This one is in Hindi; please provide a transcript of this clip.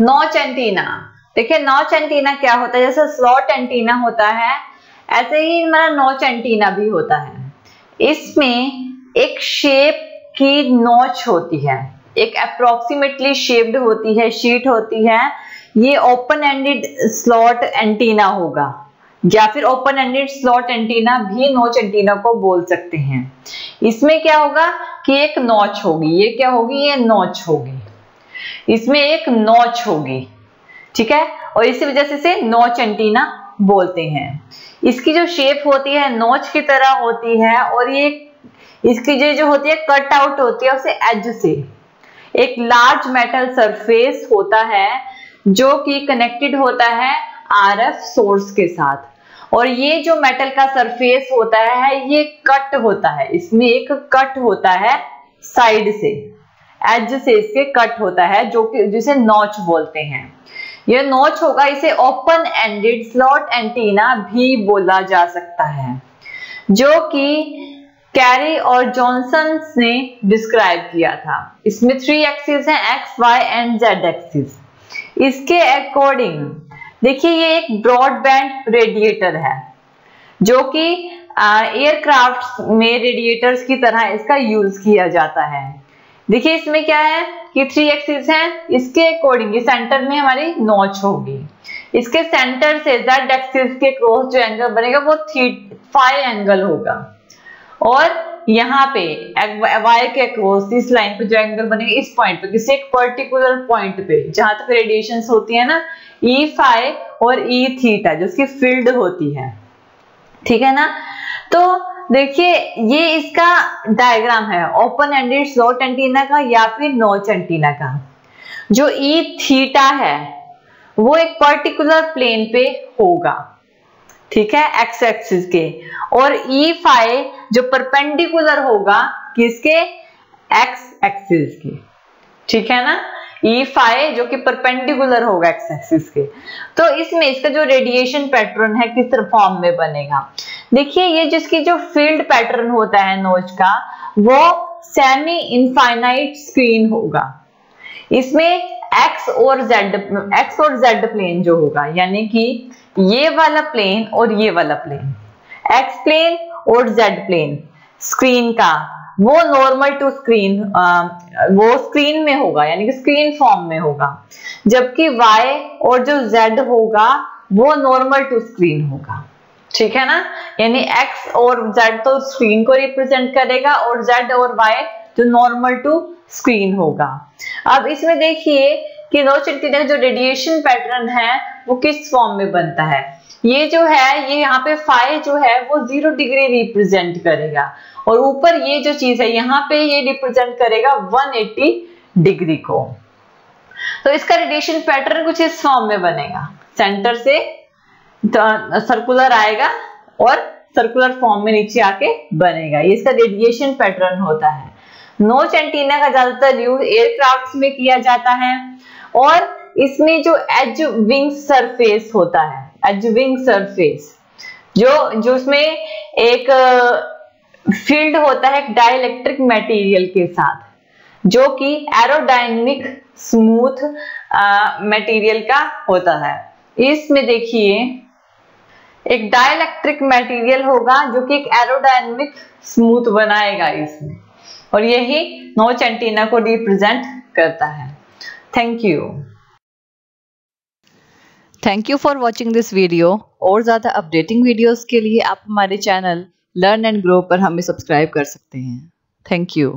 Notch antenna. देखिए, नॉच एंटीना क्या होता है? जैसे स्लॉट एंटीना होता है, ऐसे ही हमारा नॉच एंटीना भी होता है। इसमें एक शेप की नॉच होती है। एक अप्रोक्सीमेटली शेप्ड होती है शीट होती है। ये ओपन एंडेड स्लॉट एंटीना होगा। या फिर ओपन एंडेड स्लॉट एंटीना भी नोच एंटीना को बोल सकते हैं। इसमें क्या होगा कि एक नॉच होगी। ये क्या होगी? ये नॉच होगी। इसमें एक नोच होगी, ठीक है? और इसी वजह से इसे नॉच एंटीना बोलते हैं। इसकी जो शेप होती है, नोच की तरह होती है और ये इसकी जो जो होती है कट आउट होती है, उसे एज से। एक लार्ज मेटल सरफेस होता है जो कि कनेक्टेड होता है आरएफ सोर्स के साथ। और ये जो मेटल का सरफेस होता है, ये कट होता है। इसमें एक कट होता है साइड से। एज से इसके कट होता है, जो कि जिसे नॉच बोलते हैं। यह नॉच होगा, इसे ओपन एंडेड स्लॉट एंटीना भी बोला जा सकता है, जो कि कैरी और जॉनसन ने डिस्क्राइब किया था। इसमें थ्री एक्सिस हैं X Y and Z axis इसके अकॉर्डिंग देखिए, ये एक ब्रॉडबैंड रेडिएटर है, जो कि एयरक्राफ्ट में रेडिएटर्स की तरह इसका यूज़ किया जाता है। देखिए, इसमें क्या है कि थ्री एक्सिस है। इसके अकॉर्डिंग सेंटर में हमारी नॉच होगी। इसके सेंटर से जेड एक्सिस के क्रॉस जो एंगल बनेगा, वो थी फाइव एंगल होगा। और यहाँ पे वाई के अक्रॉस इस लाइन पे जो एंगल बनेगा, इस पॉइंट पे, किसी एक पर्टिकुलर पॉइंट पे, जहाँ तक रेडिएशन होती है ना ई e फाइव और ई थीटा जो उसकी फ़ील्ड होती है। ठीक है ना? तो देखिए, ये इसका डायग्राम है ओपन एंडेड स्लॉट एंटीना का या फिर नोच एंटीना का। जो ई e थीटा है, वो एक पर्टिकुलर प्लेन पे होगा, ठीक है एक्स एक्सिस के। और ई फाइव जो परपेंडिकुलर होगा, किसके? एक्स एक्सिस के, ठीक है ना? ई फाइव जो कि परपेंडिकुलर होगा एक्स एक्सिस के। तो इसमें इसका जो रेडिएशन पैटर्न है, किस फॉर्म में बनेगा? देखिए, ये जिसकी जो फ़ील्ड पैटर्न होता है नोज़ का, वो सेमी इनफाइनाइट स्क्रीन होगा। इसमें एक्स और जेड एक्स और जेड प्लेन जो होगा, यानी कि ये वाला प्लेन और ये वाला प्लेन एक्स प्लेन और जेड प्लेन स्क्रीन का। वो नॉर्मल टू स्क्रीन वो स्क्रीन में होगा, यानी कि स्क्रीन फॉर्म में होगा। जबकि y और जो z होगा, वो नॉर्मल टू स्क्रीन होगा। ठीक है ना? यानी x और z तो स्क्रीन को रिप्रेजेंट करेगा और z और y जो नॉर्मल टू स्क्रीन होगा। अब इसमें देखिए कि नो का जो रेडिएशन पैटर्न है, वो किस फॉर्म में बनता है। ये जो है, ये यहाँ पे फाइव जो है, वो ज़ीरो डिग्री रिप्रेजेंट करेगा। और ऊपर ये जो चीज़ है, यहाँ पे ये रिप्रेजेंट करेगा 180 डिग्री को। तो इसका रेडिएशन पैटर्न कुछ इस फॉर्म में बनेगा। सेंटर से सर्कुलर आएगा और सर्कुलर फॉर्म में नीचे आके बनेगा। ये इसका रेडिएशन पैटर्न होता है। नोच एंटीना का ज़्यादातर यूज़ एयरक्राफ्ट में किया जाता है। और इसमें जो एज विंग सरफेस होता है एज विंग सरफेस जो जो उसमें एक फ़ील्ड होता है डाइलेक्ट्रिक मटेरियल के साथ, जो कि एरोडाइनमिक स्मूथ मटेरियल का होता है। इसमें देखिए, एक डाइलेक्ट्रिक मटेरियल होगा जो कि एक एरोडाइनमिक स्मूथ बनाएगा इसमें, और यही नोच एंटीना को रिप्रेजेंट करता है। Thank you thank you for watching this video और ज़्यादा अपडेटिंग वीडियोस के लिए आप हमारे चैनल लर्न एंड ग्रो पर हमें सब्सक्राइब कर सकते हैं। Thank you